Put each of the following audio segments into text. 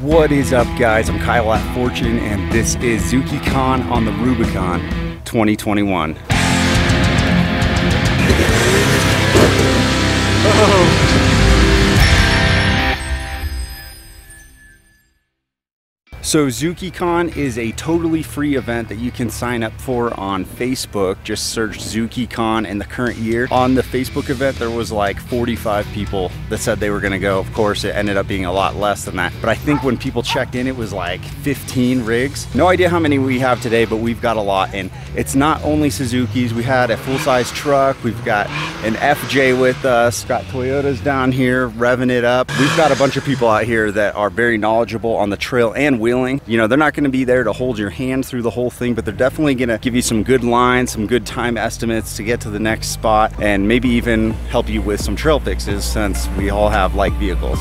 What is up, guys? I'm Kyle at Fortune, and this is ZukiCon on the Rubicon 2021. So ZukiCon is a totally free event that you can sign up for on Facebook. Just search ZukiCon in the current year. On the Facebook event, there was like 45 people that said they were gonna go. Of course, it ended up being a lot less than that. But I think when people checked in, it was like 15 rigs. No idea how many we have today, but we've got a lot. And it's not only Suzuki's. We had a full-size truck. We've got an FJ with us. Got Toyotas down here revving it up. We've got a bunch of people out here that are very knowledgeable on the trail and wheeling you know, they're not going to be there to hold your hand through the whole thing, but they're definitely going to give you some good lines, some good time estimates to get to the next spot, and maybe even help you with some trail fixes since we all have like vehicles.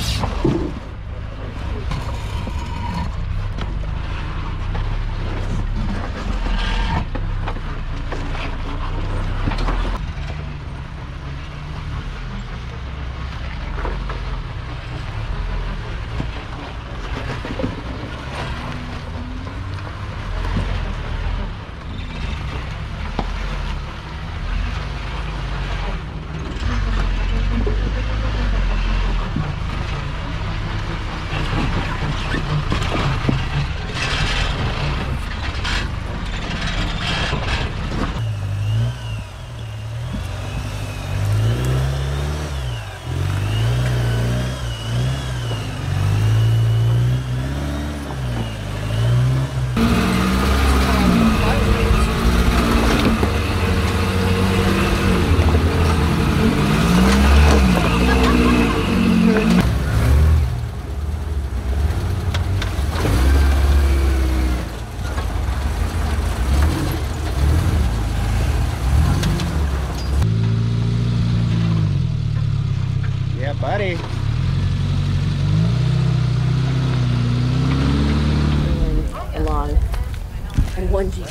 Buddy. And one Jeep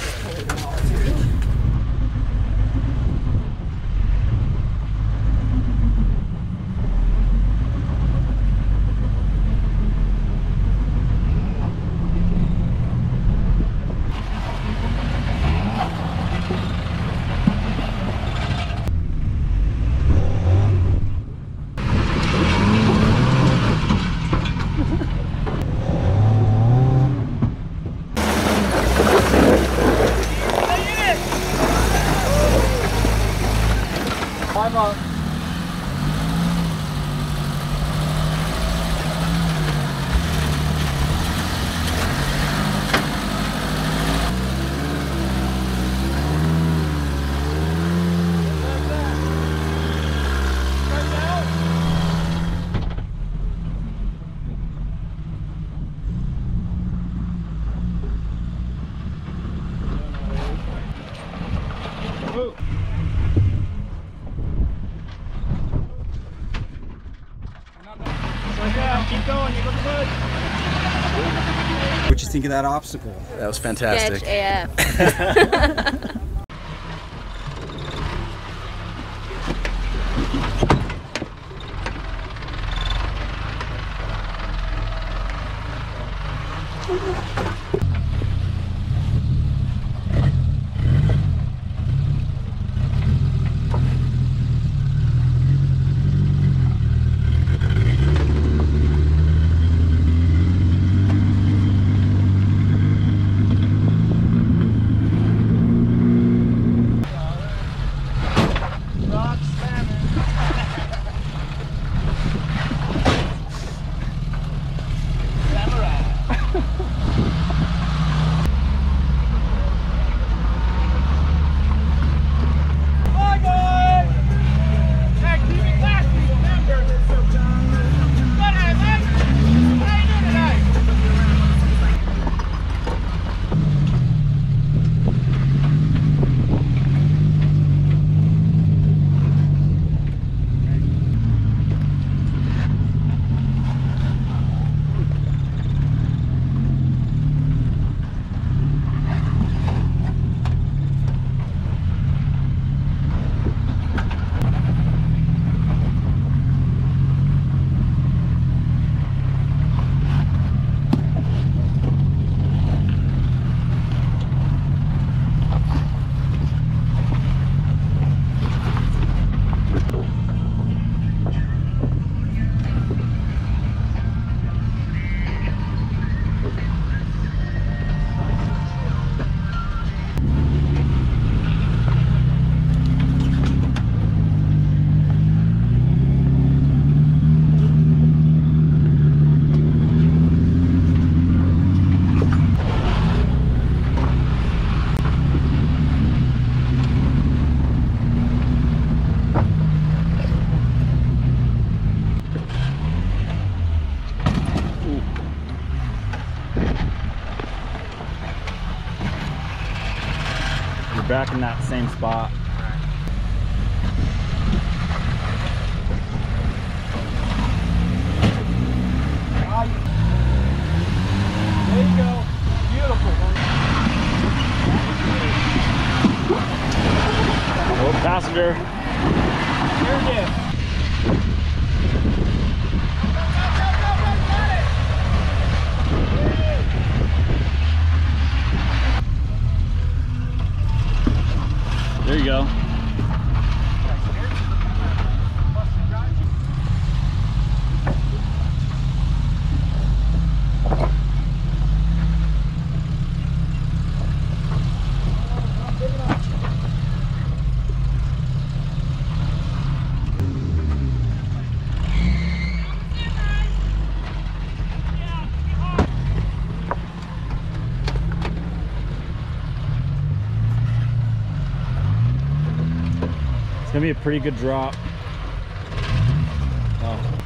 Keep going. You good. What you think of that obstacle? That was fantastic. AF. back in that same spot. There you go. Beautiful. Passenger. Here it is. There you go. It's gonna be a pretty good drop. Oh.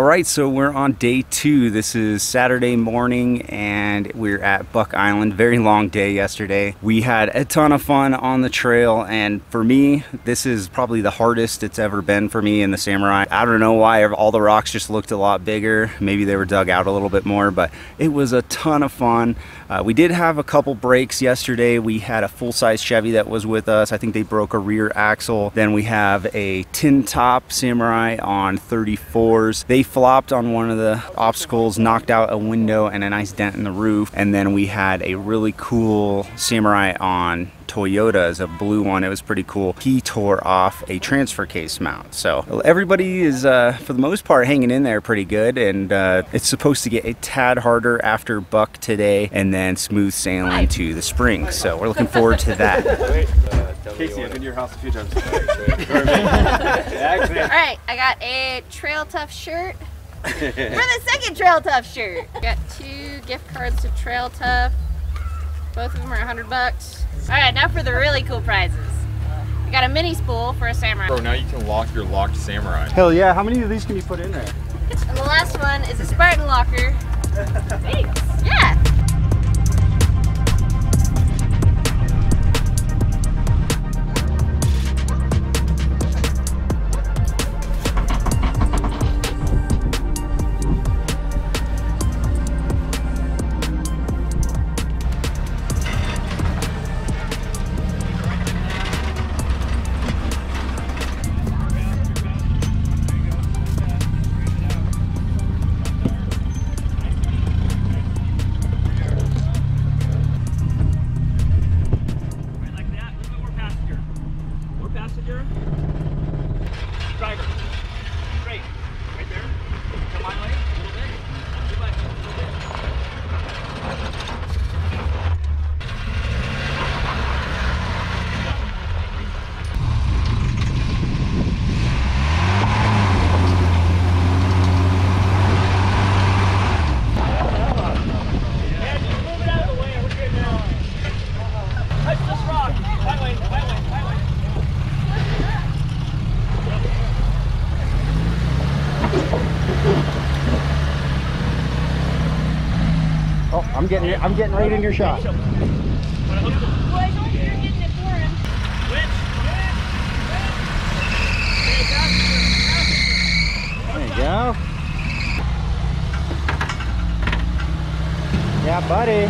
All right, so we're on day two. This is Saturday morning, and we're at Buck Island. Very long day yesterday. We had a ton of fun on the trail, and for me, this is probably the hardest it's ever been for me in the Samurai. I don't know why all the rocks just looked a lot bigger. Maybe they were dug out a little bit more, but it was a ton of fun. Uh, we did have a couple breaks yesterday. We had a full-size Chevy that was with us. I think they broke a rear axle. Then we have a tin top Samurai on 34s. They flopped on one of the obstacles, knocked out a window and a nice dent in the roof. And then we had a really cool Samurai on Toyotas, a blue one. It was pretty cool. He tore off a transfer case mount. So everybody is, uh, for the most part, hanging in there pretty good. And uh, it's supposed to get a tad harder after Buck today and then smooth sailing to the spring. So we're looking forward to that. Casey, I've been to your house a few times. All right, I got a Trail Tough shirt for the second Trail Tough shirt. Got two gift cards to Trail Tough. Both of them are 100 bucks. All right, now for the really cool prizes. I got a mini spool for a samurai. Bro, now you can lock your locked samurai. Hell yeah, how many of these can you put in there? And the last one is a Spartan locker. Thanks. Yeah. Oh, I'm getting I'm getting right in your shot. There you go. Yeah, buddy.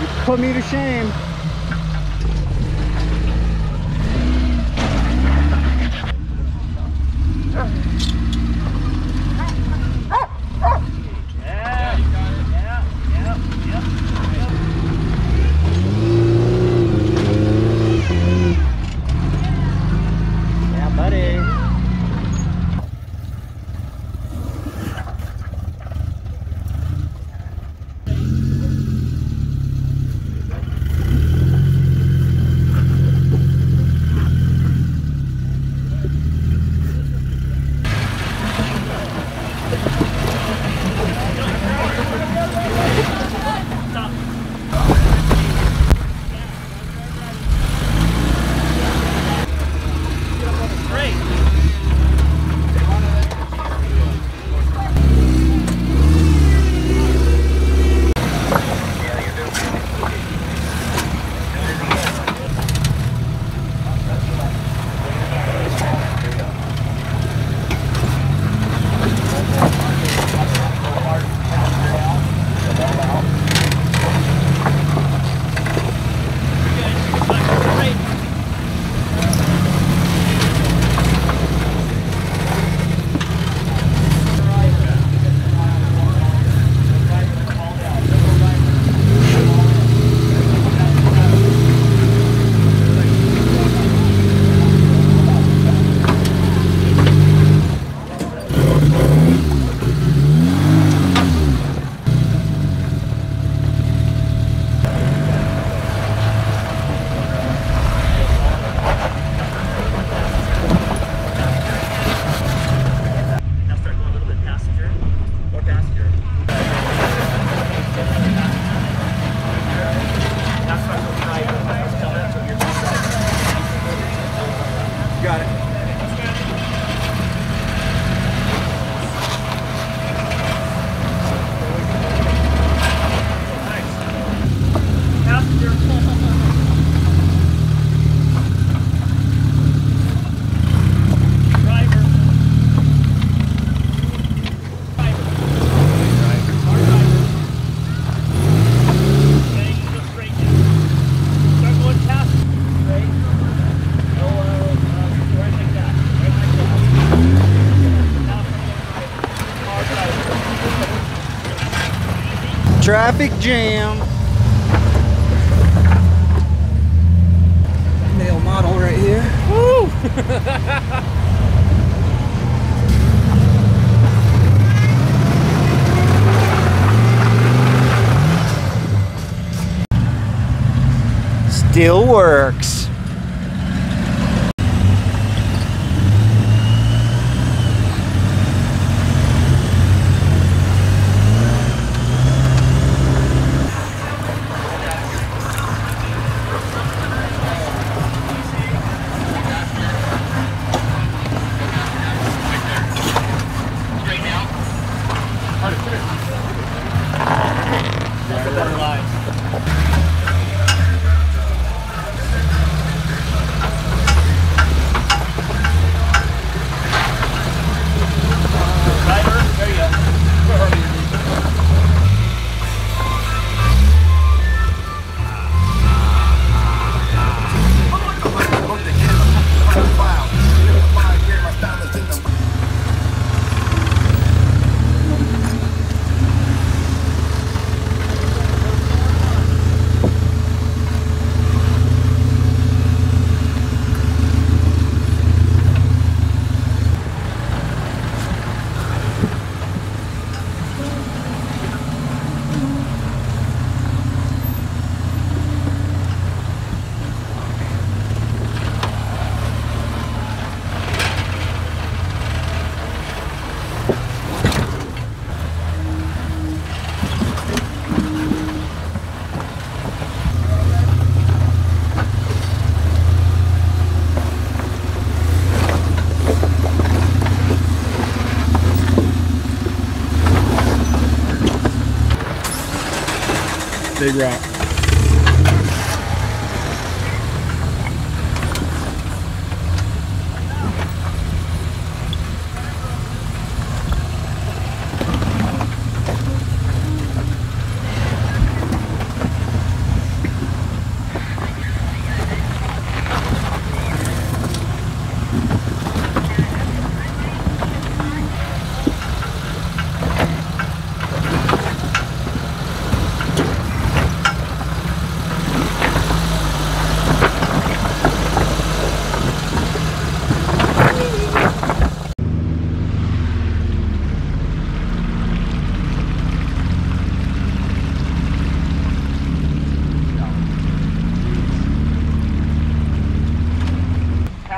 You put me to shame. Traffic jam. Male model right here. Still works. Big rock.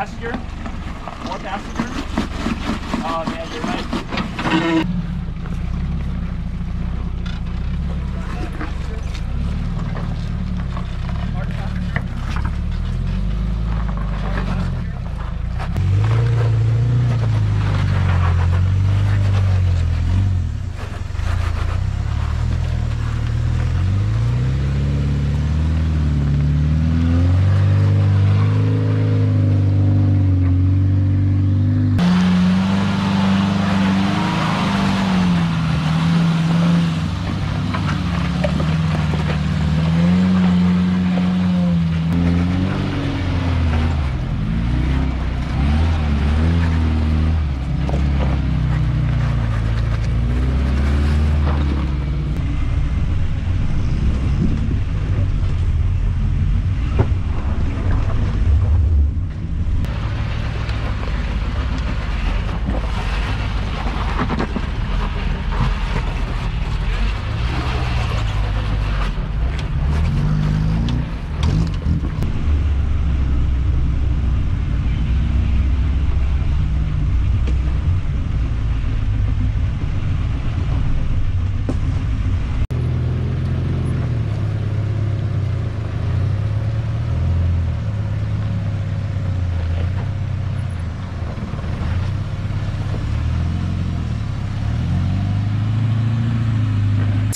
Passenger. More passenger. Oh man, you're right.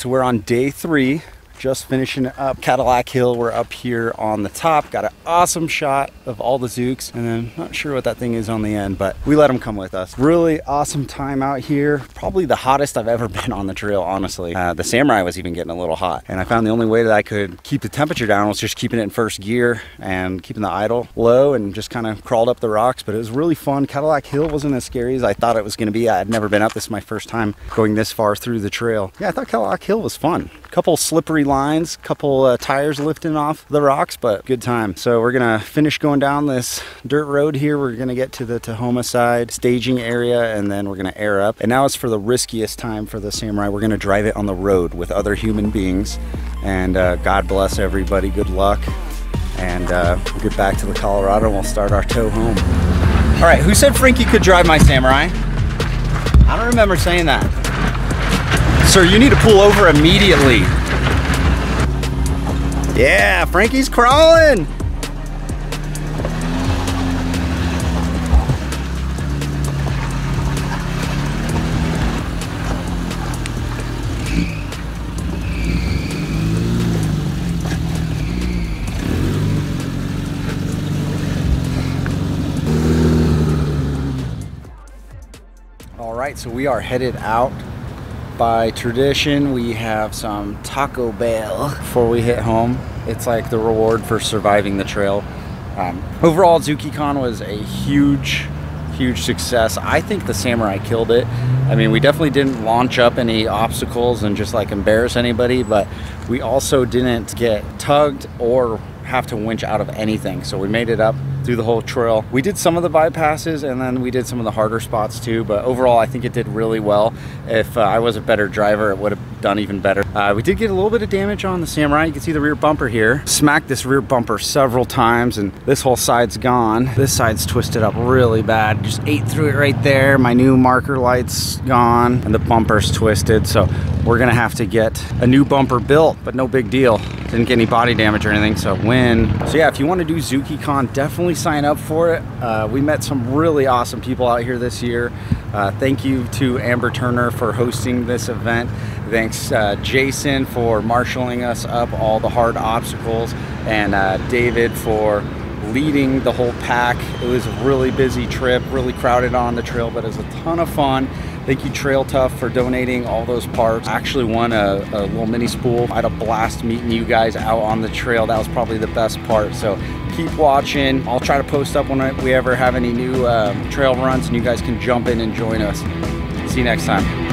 We're on day three just finishing up Cadillac Hill. We're up here on the top. Got an awesome shot of all the Zooks, and then not sure what that thing is on the end, but we let them come with us. Really awesome time out here. Probably the hottest I've ever been on the trail, honestly. Uh, the Samurai was even getting a little hot, and I found the only way that I could keep the temperature down was just keeping it in first gear and keeping the idle low and just kind of crawled up the rocks. But it was really fun. Cadillac Hill wasn't as scary as I thought it was going to be. I had never been up. This is my first time going this far through the trail. Yeah, I thought Cadillac Hill was fun. A couple slippery lines, couple uh, tires lifting off the rocks, but good time. So we're gonna finish going down this dirt road here. We're gonna get to the Tahoma side staging area, and then we're gonna air up. And now it's for the riskiest time for the Samurai. We're gonna drive it on the road with other human beings. And uh, God bless everybody. Good luck. And uh, we'll get back to the Colorado and we'll start our tow home. All right, who said Frankie could drive my Samurai? I don't remember saying that. Sir, you need to pull over immediately. Yeah, Frankie's crawling. All right, so we are headed out. By tradition, we have some Taco Bell before we hit home. It's like the reward for surviving the trail. Um, overall, ZukiCon was a huge, huge success. I think the Samurai killed it. I mean, we definitely didn't launch up any obstacles and just like embarrass anybody, but we also didn't get tugged or have to winch out of anything. So we made it up through the whole trail. We did some of the bypasses and then we did some of the harder spots too, but overall I think it did really well. If uh, I was a better driver, it would have done even better. Uh, we did get a little bit of damage on the Samurai. You can see the rear bumper here. Smacked this rear bumper several times and this whole side's gone. This side's twisted up really bad. Just ate through it right there. My new marker light's gone and the bumper's twisted. So we're gonna have to get a new bumper built, but no big deal. Didn't get any body damage or anything, so win. So yeah, if you wanna do ZukiCon, definitely sign up for it. Uh, we met some really awesome people out here this year. Uh, thank you to Amber Turner for hosting this event. Thanks uh, Jason for marshaling us up all the hard obstacles and uh, David for leading the whole pack. It was a really busy trip, really crowded on the trail, but it was a ton of fun. Thank you Trail Tough for donating all those parts. I actually won a, a, little mini spool. I had a blast meeting you guys out on the trail. That was probably the best part. So keep watching. I'll try to post up when we ever have any new um, trail runs and you guys can jump in and join us. See you next time.